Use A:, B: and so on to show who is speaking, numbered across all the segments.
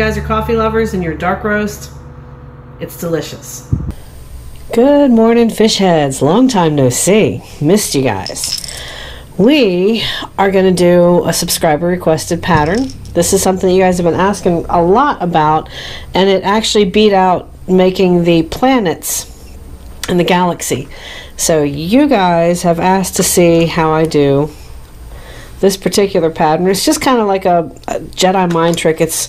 A: guys are coffee lovers and you're dark roast, it's delicious. Good morning, fish heads. Long time no see. Missed you guys. We are going to do a subscriber requested pattern. This is something you guys have been asking a lot about, and it actually beat out making the planets in the galaxy. So you guys have asked to see how I do this particular pattern. It's just kind of like a, a Jedi mind trick. It's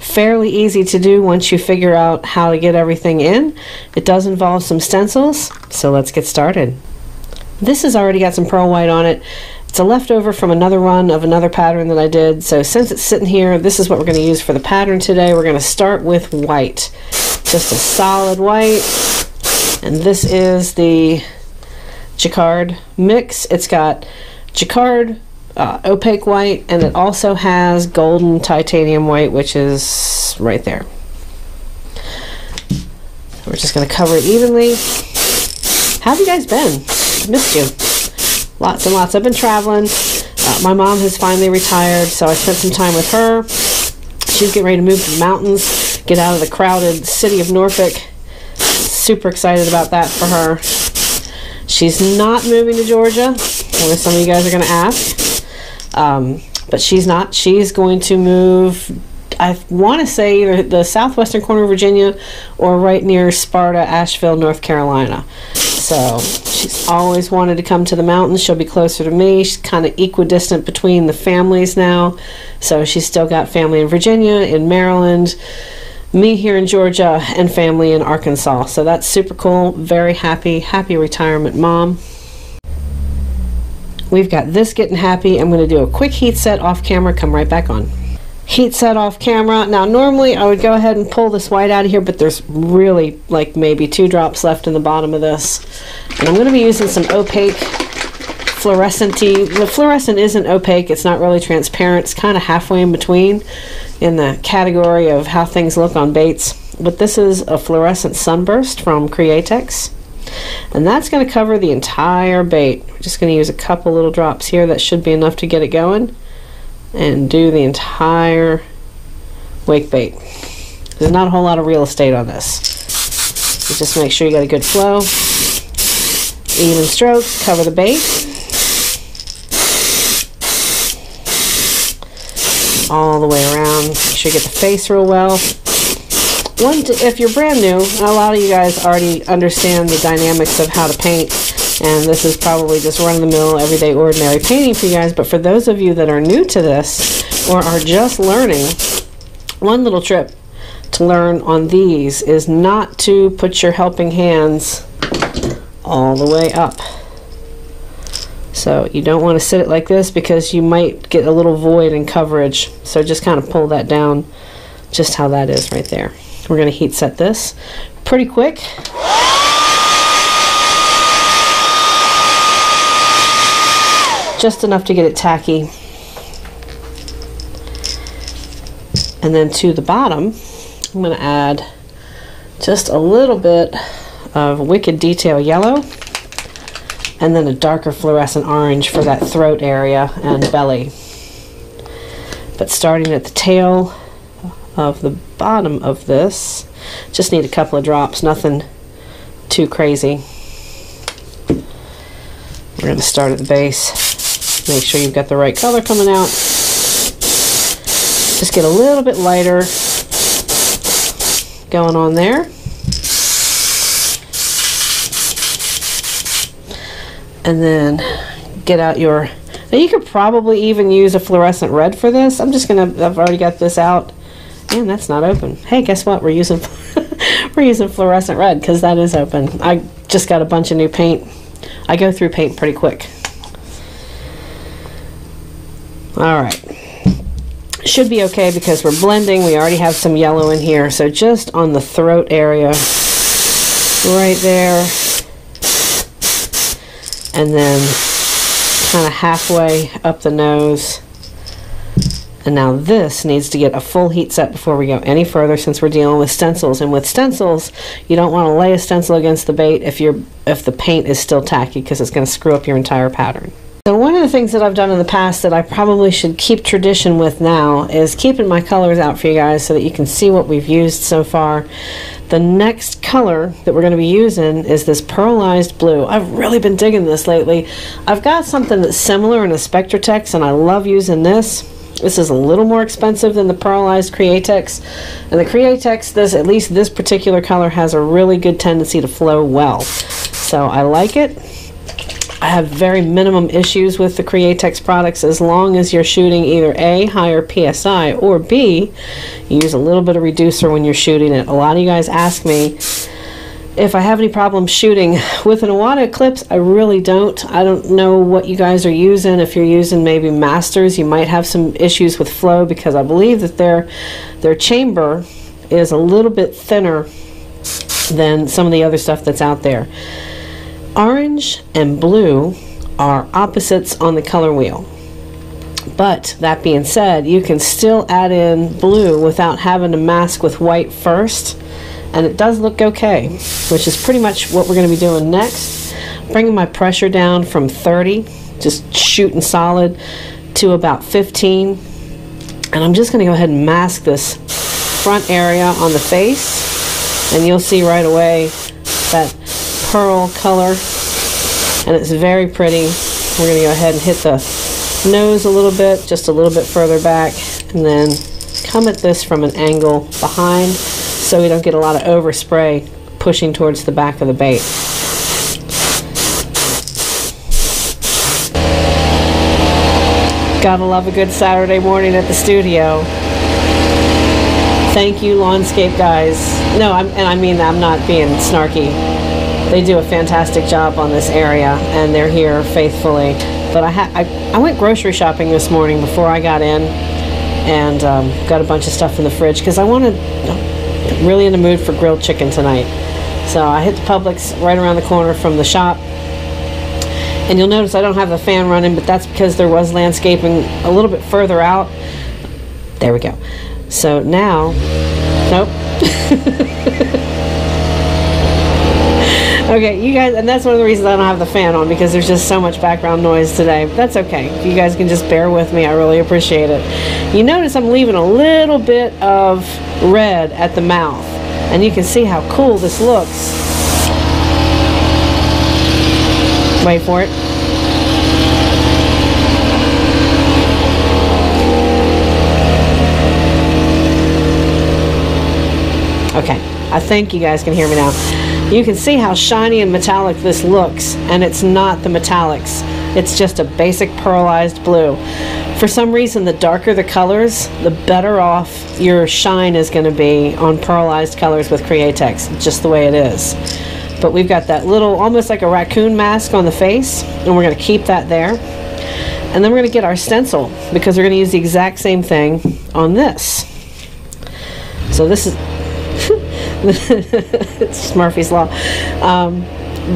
A: fairly easy to do once you figure out how to get everything in. It does involve some stencils, so let's get started. This has already got some pearl white on it. It's a leftover from another run of another pattern that I did. So since it's sitting here, this is what we're going to use for the pattern today. We're going to start with white. Just a solid white. And this is the Jacquard mix. It's got Jacquard uh, opaque white and it also has golden titanium white, which is right there. We're just going to cover it evenly. How have you guys been? Missed you. Lots and lots. I've been traveling. Uh, my mom has finally retired, so I spent some time with her. She's getting ready to move to the mountains, get out of the crowded city of Norfolk. Super excited about that for her. She's not moving to Georgia. I know some of you guys are going to ask. Um, but she's not. She's going to move, I want to say either the southwestern corner of Virginia or right near Sparta, Asheville, North Carolina. So she's always wanted to come to the mountains. She'll be closer to me. She's kind of equidistant between the families now. So she's still got family in Virginia, in Maryland, me here in Georgia, and family in Arkansas. So that's super cool. Very happy, happy retirement mom. We've got this getting happy. I'm going to do a quick heat set off camera, come right back on. Heat set off camera. Now, normally I would go ahead and pull this white out of here, but there's really like maybe two drops left in the bottom of this. And I'm going to be using some opaque fluorescent-y. The fluorescent isn't opaque, it's not really transparent. It's kind of halfway in between in the category of how things look on baits. But this is a fluorescent sunburst from Createx. And that's going to cover the entire bait. We're just going to use a couple little drops here. That should be enough to get it going. And do the entire wake bait. There's not a whole lot of real estate on this. Just make sure you got a good flow. Even strokes, cover the bait. All the way around. Make sure you get the face real well one if you're brand new a lot of you guys already understand the dynamics of how to paint and this is probably just run-of-the-mill everyday ordinary painting for you guys but for those of you that are new to this or are just learning one little trip to learn on these is not to put your helping hands all the way up. So you don't want to sit it like this because you might get a little void in coverage so just kind of pull that down just how that is right there we're going to heat set this pretty quick. Just enough to get it tacky. And then to the bottom, I'm going to add just a little bit of Wicked Detail Yellow and then a darker fluorescent orange for that throat area and belly. But starting at the tail of the bottom of this. Just need a couple of drops, nothing too crazy. We're going to start at the base. Make sure you've got the right color coming out. Just get a little bit lighter going on there. And then get out your, now you could probably even use a fluorescent red for this. I'm just gonna, I've already got this out. And that's not open. Hey, guess what? We're using, we're using fluorescent red because that is open. I just got a bunch of new paint. I go through paint pretty quick. All right should be okay because we're blending. We already have some yellow in here. So just on the throat area, right there. And then kind of halfway up the nose. And now this needs to get a full heat set before we go any further since we're dealing with stencils. And with stencils, you don't want to lay a stencil against the bait if, you're, if the paint is still tacky because it's going to screw up your entire pattern. So one of the things that I've done in the past that I probably should keep tradition with now is keeping my colors out for you guys so that you can see what we've used so far. The next color that we're going to be using is this pearlized blue. I've really been digging this lately. I've got something that's similar in a Spectratex and I love using this. This is a little more expensive than the pearlized Createx. And the Createx, this at least this particular color has a really good tendency to flow well. So I like it. I have very minimum issues with the Createx products as long as you're shooting either A, higher PSI, or B, use a little bit of reducer when you're shooting it. A lot of you guys ask me if I have any problems shooting with an Iwata Eclipse. I really don't. I don't know what you guys are using. If you're using maybe Masters, you might have some issues with flow because I believe that their, their chamber is a little bit thinner than some of the other stuff that's out there. Orange and blue are opposites on the color wheel. But that being said, you can still add in blue without having to mask with white first. And it does look okay, which is pretty much what we're going to be doing next. Bringing my pressure down from 30, just shooting solid, to about 15. And I'm just going to go ahead and mask this front area on the face. And you'll see right away that pearl color and it's very pretty. We're going to go ahead and hit the nose a little bit, just a little bit further back, and then come at this from an angle behind so we don't get a lot of overspray pushing towards the back of the bait. Gotta love a good Saturday morning at the studio. Thank you, Lawnscape guys. No, I'm, and I mean I'm not being snarky they do a fantastic job on this area and they're here faithfully. But I, ha- I, I went grocery shopping this morning before I got in and um, got a bunch of stuff in the fridge because I wanted really in the mood for grilled chicken tonight. So I hit the Publix right around the corner from the shop. And you'll notice I don't have the fan running, but that's because there was landscaping a little bit further out. There we go. So now, nope. Okay, you guys, and that's one of the reasons I don't have the fan on because there's just so much background noise today. That's okay. You guys can just bear with me, I really appreciate it. You notice I'm leaving a little bit of red at the mouth, and you can see how cool this looks. Wait for it. Okay, I think you guys can hear me now. You can see how shiny and metallic this looks, and it's not the metallics. It's just a basic pearlized blue. For some reason, the darker the colors, the better off your shine is going to be on pearlized colors with Createx, just the way it is. But we've got that little, almost like a raccoon mask on the face, and we're going to keep that there. And then we're going to get our stencil, because we're going to use the exact same thing on this. So this is, it's Murphy's Law. Um,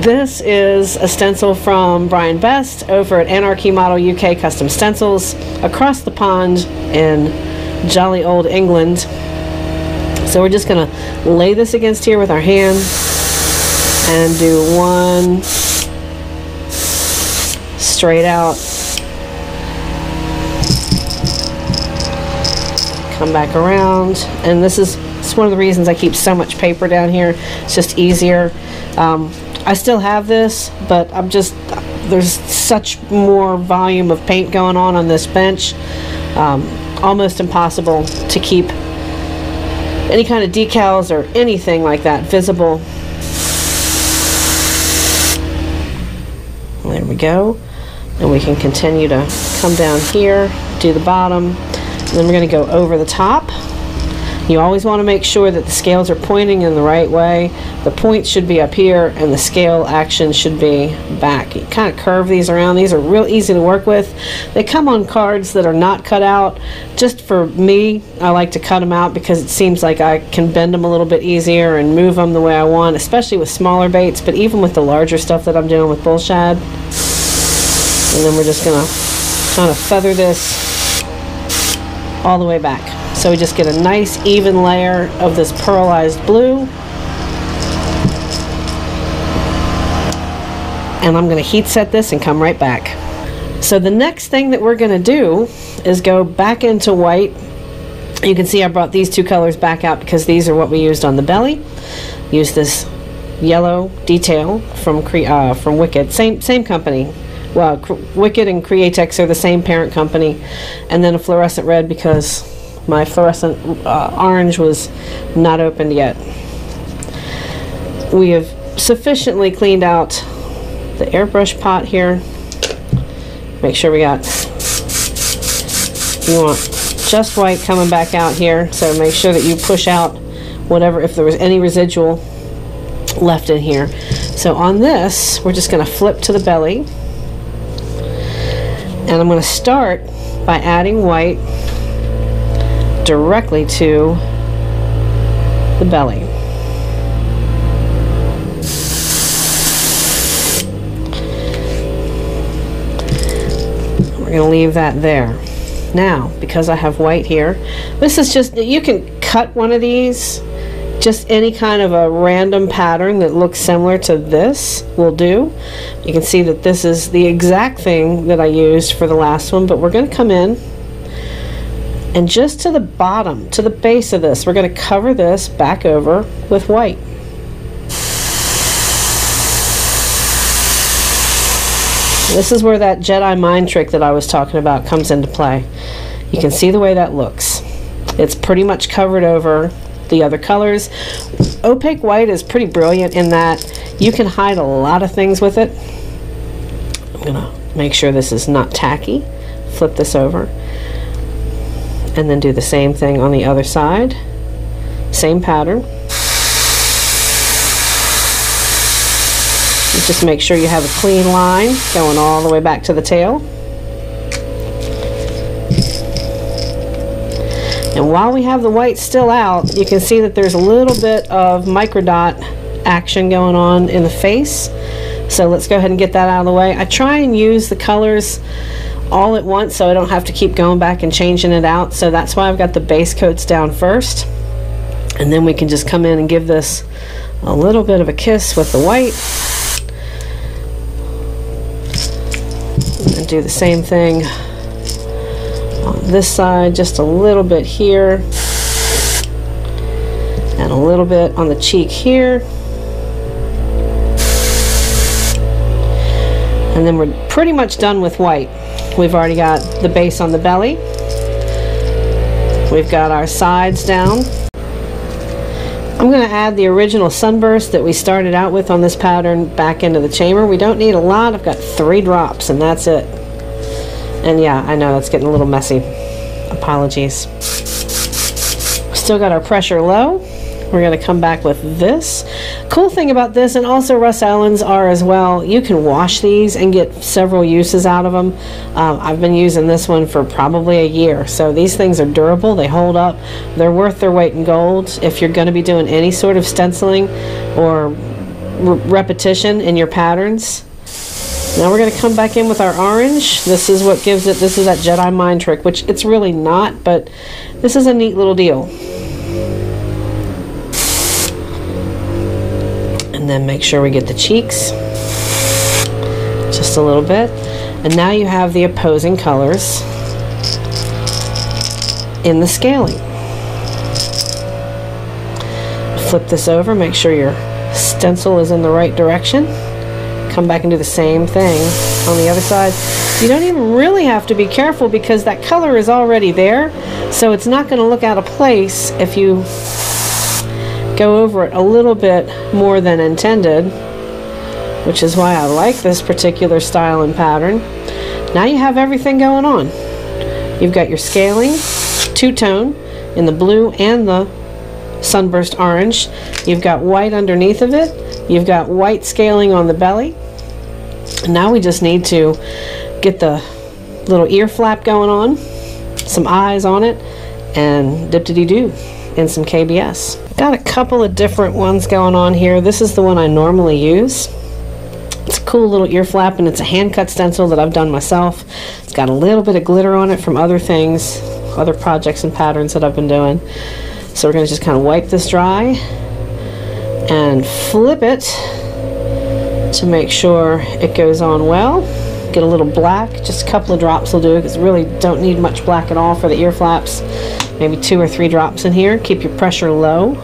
A: this is a stencil from Brian Best over at Anarchy Model UK Custom Stencils across the pond in jolly old England. So we're just going to lay this against here with our hand and do one straight out. Come back around and this is one of the reasons I keep so much paper down here. It's just easier. Um, I still have this, but I'm just there's such more volume of paint going on on this bench. Um, almost impossible to keep any kind of decals or anything like that visible. There we go. And we can continue to come down here, do the bottom, and then we're going to go over the top. You always want to make sure that the scales are pointing in the right way. The point should be up here and the scale action should be back. You kind of curve these around. These are real easy to work with. They come on cards that are not cut out. Just for me, I like to cut them out because it seems like I can bend them a little bit easier and move them the way I want, especially with smaller baits, but even with the larger stuff that I'm doing with bull shad. And then we're just going to kind of feather this all the way back. So we just get a nice even layer of this pearlized blue. And I'm going to heat set this and come right back. So the next thing that we're going to do is go back into white. You can see I brought these two colors back out because these are what we used on the belly. Use this yellow detail from uh, from Wicked, same same company. Well, Wicked and Createx are the same parent company, and then a fluorescent red because my fluorescent uh, orange was not opened yet. We have sufficiently cleaned out the airbrush pot here. Make sure we got, you want just white coming back out here. So make sure that you push out whatever, if there was any residual left in here. So on this, we're just gonna flip to the belly. And I'm gonna start by adding white directly to the belly. We're going to leave that there. Now, because I have white here, this is just, you can cut one of these, just any kind of a random pattern that looks similar to this will do. You can see that this is the exact thing that I used for the last one, but we're going to come in and just to the bottom, to the base of this, we're going to cover this back over with white. This is where that Jedi mind trick that I was talking about comes into play. You can see the way that looks. It's pretty much covered over the other colors. Opaque white is pretty brilliant in that you can hide a lot of things with it. I'm going to make sure this is not tacky. Flip this over and then do the same thing on the other side. Same pattern. Just make sure you have a clean line going all the way back to the tail. And while we have the white still out you can see that there's a little bit of microdot action going on in the face. So let's go ahead and get that out of the way. I try and use the colors all at once so I don't have to keep going back and changing it out. So that's why I've got the base coats down first. And then we can just come in and give this a little bit of a kiss with the white. And do the same thing on this side, just a little bit here. And a little bit on the cheek here. And then we're pretty much done with white. We've already got the base on the belly. We've got our sides down. I'm going to add the original sunburst that we started out with on this pattern back into the chamber. We don't need a lot. I've got three drops and that's it. And yeah, I know that's getting a little messy. Apologies. Still got our pressure low. We're going to come back with this. Cool thing about this, and also Russ Allens are as well, you can wash these and get several uses out of them. Um, I've been using this one for probably a year. So these things are durable, they hold up, they're worth their weight in gold. If you're going to be doing any sort of stenciling or repetition in your patterns, now we're going to come back in with our orange. This is what gives it, this is that Jedi mind trick, which it's really not, but this is a neat little deal. And then make sure we get the cheeks just a little bit. And now you have the opposing colors in the scaling. Flip this over make sure your stencil is in the right direction. Come back and do the same thing on the other side. You don't even really have to be careful because that color is already there, so it's not going to look out of place if you go over it a little bit more than intended, which is why I like this particular style and pattern. Now you have everything going on. You've got your scaling, two-tone in the blue and the sunburst orange. You've got white underneath of it. You've got white scaling on the belly. now we just need to get the little ear flap going on, some eyes on it, and dip-de-dee-doo in some KBS. Got a couple of different ones going on here. This is the one I normally use. It's a cool little ear flap and it's a hand cut stencil that I've done myself. It's got a little bit of glitter on it from other things, other projects and patterns that I've been doing. So we're going to just kind of wipe this dry and flip it to make sure it goes on well. Get a little black, just a couple of drops will do because really don't need much black at all for the ear flaps maybe two or three drops in here. Keep your pressure low.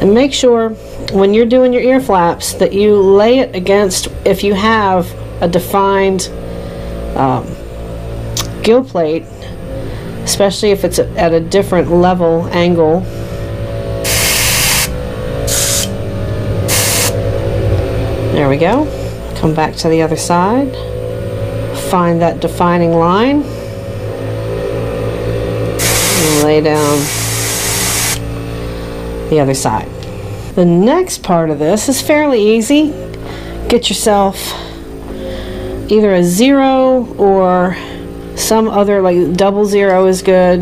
A: And make sure when you're doing your ear flaps that you lay it against, if you have a defined um, gill plate, especially if it's at a different level angle There we go. Come back to the other side. Find that defining line. And lay down the other side. The next part of this is fairly easy. Get yourself either a zero or some other like double zero is good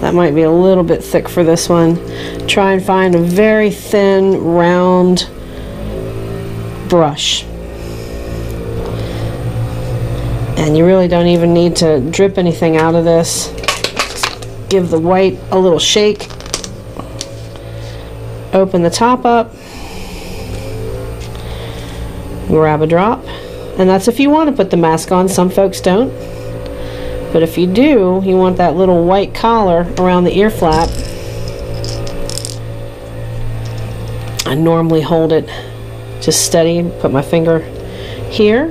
A: that might be a little bit thick for this one try and find a very thin round brush. And you really don't even need to drip anything out of this. Just give the white a little shake. Open the top up. Grab a drop. And that's if you want to put the mask on. Some folks don't. But if you do, you want that little white collar around the ear flap. I normally hold it just steady, put my finger here,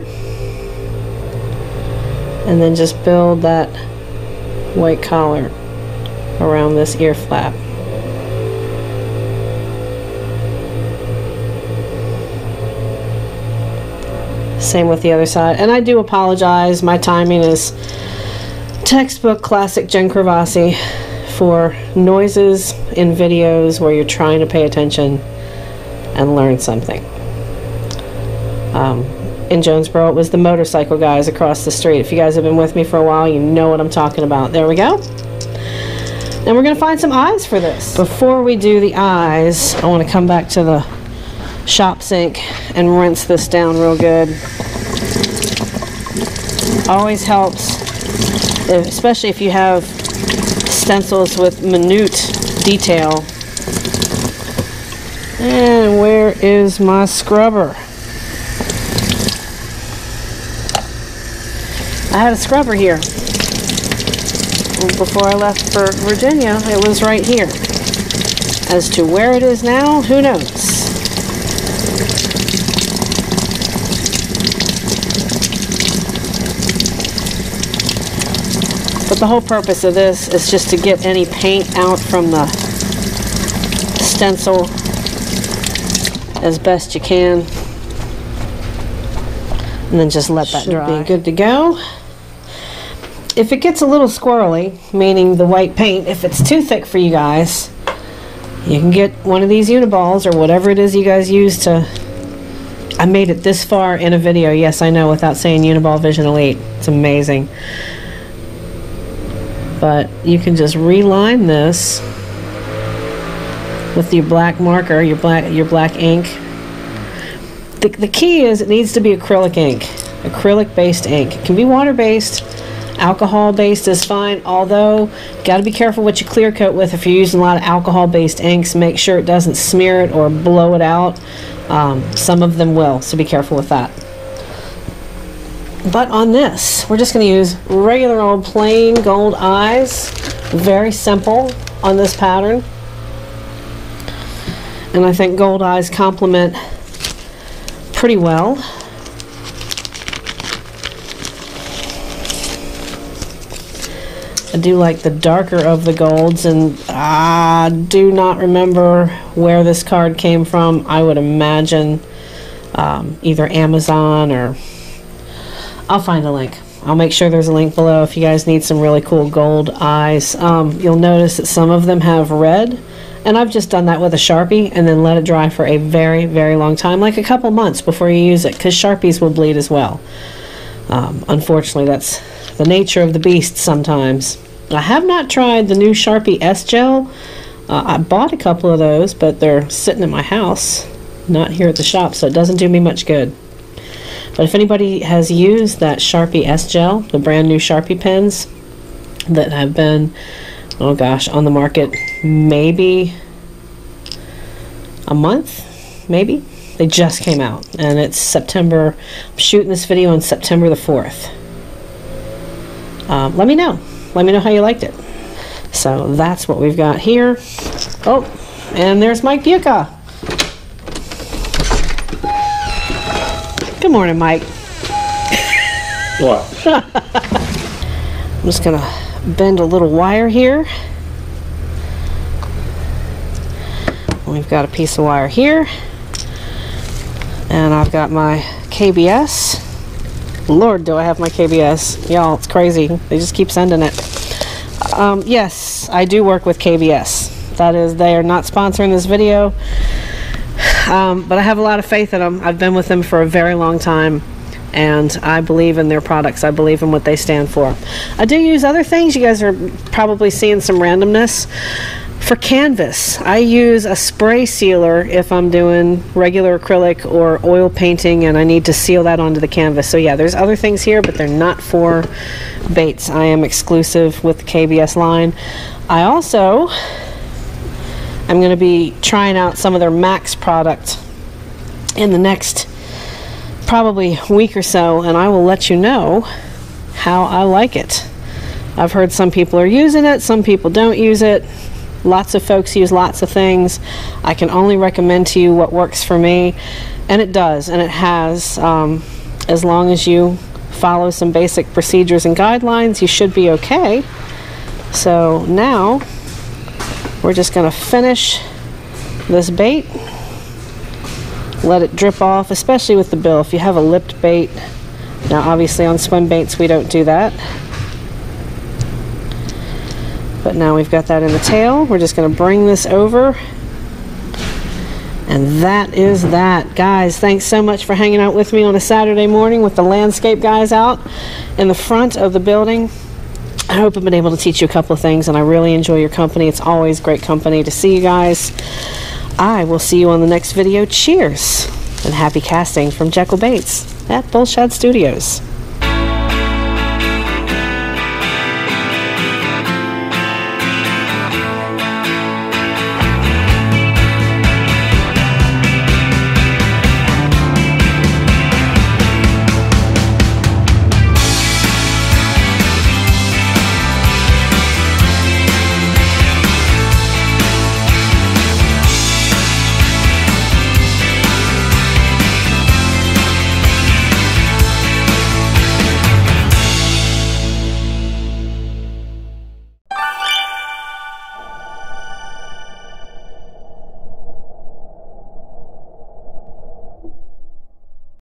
A: and then just build that white collar around this ear flap. Same with the other side. And I do apologize, my timing is textbook classic Jen Kravassi for noises in videos where you're trying to pay attention and learn something. Um, in Jonesboro, it was the motorcycle guys across the street. If you guys have been with me for a while, you know what I'm talking about. There we go. And we're going to find some eyes for this. Before we do the eyes, I want to come back to the shop sink and rinse this down real good. Always helps, especially if you have stencils with minute detail. And where is my scrubber? I had a scrubber here. Before I left for Virginia, it was right here. As to where it is now, who knows? But the whole purpose of this is just to get any paint out from the stencil as best you can. And then just let that Should dry. Be good to go if it gets a little squirrely, meaning the white paint, if it's too thick for you guys, you can get one of these uniballs or whatever it is you guys use to... I made it this far in a video, yes I know, without saying Uniball Vision Elite. It's amazing. But you can just reline this with your black marker, your black your black ink. The, the key is it needs to be acrylic ink, acrylic based ink. It can be water based, Alcohol based is fine, although got to be careful what you clear coat with if you're using a lot of alcohol based inks. Make sure it doesn't smear it or blow it out. Um, some of them will, so be careful with that. But on this, we're just going to use regular old plain gold eyes. Very simple on this pattern. And I think gold eyes complement pretty well. I do like the darker of the golds and I do not remember where this card came from. I would imagine um, either Amazon or I'll find a link. I'll make sure there's a link below if you guys need some really cool gold eyes. Um, you'll notice that some of them have red and I've just done that with a Sharpie and then let it dry for a very, very long time, like a couple months before you use it because Sharpies will bleed as well. Um, unfortunately, that's the nature of the beast sometimes. I have not tried the new Sharpie S Gel. Uh, I bought a couple of those, but they're sitting in my house, not here at the shop, so it doesn't do me much good. But if anybody has used that Sharpie S Gel, the brand new Sharpie pens that have been, oh gosh, on the market maybe a month, maybe? They just came out, and it's September. I'm shooting this video on September the 4th um, let me know. Let me know how you liked it. So that's what we've got here. Oh, and there's Mike Buca. Good morning, Mike.
B: What?
A: I'm just going to bend a little wire here. We've got a piece of wire here. And I've got my KBS. Lord, do I have my KBS. Y'all, it's crazy. They just keep sending it. Um, yes, I do work with KBS. That is, they are not sponsoring this video. Um, but I have a lot of faith in them. I've been with them for a very long time and I believe in their products. I believe in what they stand for. I do use other things. You guys are probably seeing some randomness. For canvas, I use a spray sealer if I'm doing regular acrylic or oil painting and I need to seal that onto the canvas. So yeah, there's other things here, but they're not for baits. I am exclusive with the KBS line. I also I'm going to be trying out some of their Max product in the next probably week or so, and I will let you know how I like it. I've heard some people are using it, some people don't use it. Lots of folks use lots of things. I can only recommend to you what works for me, and it does, and it has. Um, as long as you follow some basic procedures and guidelines, you should be okay. So now we're just going to finish this bait. Let it drip off, especially with the bill. If you have a lipped bait, now obviously on swim baits we don't do that. But now we've got that in the tail. We're just going to bring this over. And that is that. Guys, thanks so much for hanging out with me on a Saturday morning with the landscape guys out in the front of the building. I hope I've been able to teach you a couple of things, and I really enjoy your company. It's always great company to see you guys. I will see you on the next video. Cheers and happy casting from Jekyll Baits at Bullshad Studios.